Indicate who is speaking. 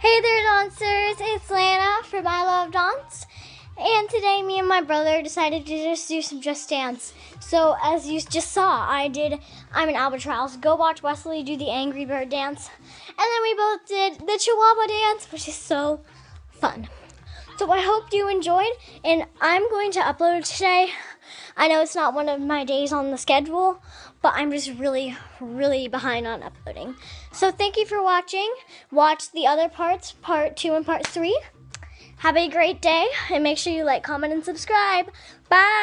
Speaker 1: Hey there, dancers! It's Lana from I Love Dance. And today, me and my brother decided to just do some Just Dance. So, as you just saw, I did I'm an Albatross. Go watch Wesley do the Angry Bird dance. And then we both did the Chihuahua dance, which is so fun. So, I hope you enjoyed, and I'm going to upload today. I know it's not one of my days on the schedule, but I'm just really, really behind on uploading. So thank you for watching. Watch the other parts, part two and part three. Have a great day, and make sure you like, comment, and subscribe. Bye!